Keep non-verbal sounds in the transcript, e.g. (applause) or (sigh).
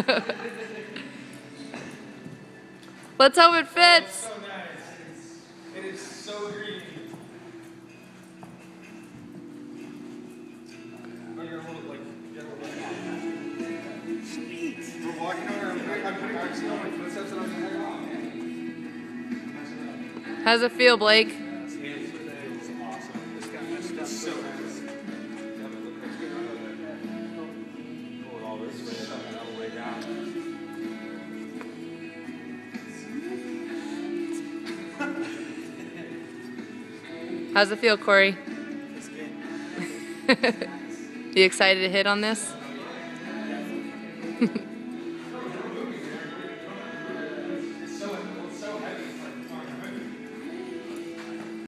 (laughs) Let's hope it fits. So nice. It is so green. Oh, you're a little, like, you're a little- We're walking on our, I'm putting our snow on footsteps and I'm like, oh man. How's it feel, Blake? It's awesome. This guy messed up so How's it feel, Corey? (laughs) you excited to hit on this?